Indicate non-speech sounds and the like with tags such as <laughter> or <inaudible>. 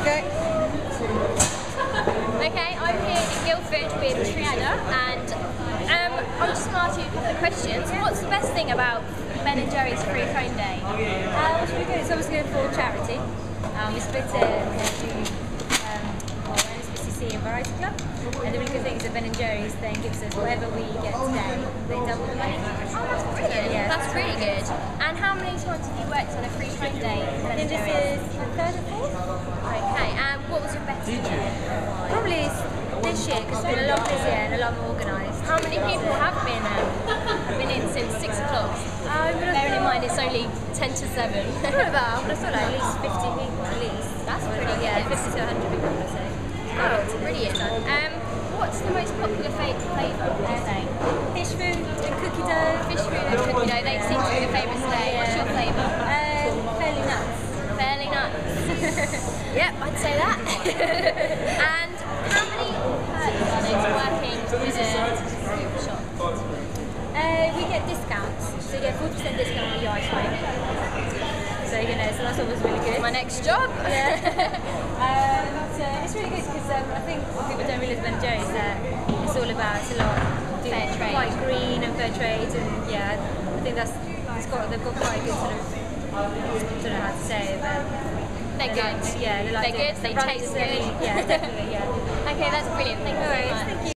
Okay. Okay, I'm here in Guildford with Triana and um, I'm just going to ask you a couple of questions. What's the best thing about Ben and Jerry's Free Cone Day? Uh, what's really good? It's obviously good for charity. Um, we split it into um, NSPCC and Variety Club. And the really good thing is that Ben and Jerry's then gives us whatever we get today, they double the money. Oh, that's brilliant. Yeah. That's really good. And how many times have you worked on a Free Cone Day Ben and think this is the third this year because it's been a lot busier and a lot more organised. How many people have been um, been in since 6 o'clock? Would Bearing in mind it's only 10 to 7. <laughs> What about? I thought like at least 50 people at least. That's pretty Yeah, 50 to 100 people I say. Oh, brilliant. Um, what's the most popular fa- flavour would you say? Phish Food and cookie dough. Phish Food and cookie dough, they seem to be the favourites today. What's your flavour? Um, fairly nuts. Fairly nuts. <laughs> yep, I'd say that. <laughs> and how many perks are there to working with a fruit shop? Uh, we get discounts. So you get 40% discount on your ice cream. So, you know, so that's always really good. My next job. <laughs> Yeah. um, so it's really good because um, I think what people don't realise about is that it's all about it's a lot Fair trade. quite green and fair trade and yeah, I think that's it's got they've got quite a good sort of I don't know how to say it, but They're they good. like- yeah, they like They're good, they taste good. Yeah, definitely, yeah. <laughs> Okay, that's brilliant. Thank you much. thank you.